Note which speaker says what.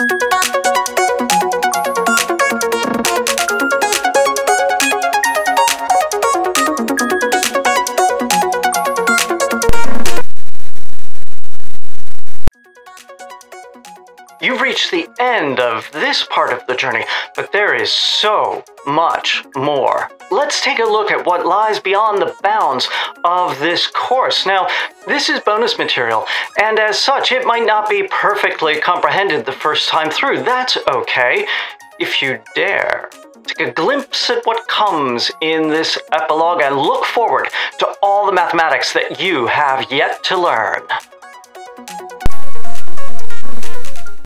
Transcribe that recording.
Speaker 1: Thank you. You've reached the end of this part of the journey, but there is so much more. Let's take a look at what lies beyond the bounds of this course. Now, this is bonus material, and as such, it might not be perfectly comprehended the first time through. That's okay, if you dare. Take a glimpse at what comes in this epilogue and look forward to all the mathematics that you have yet to learn.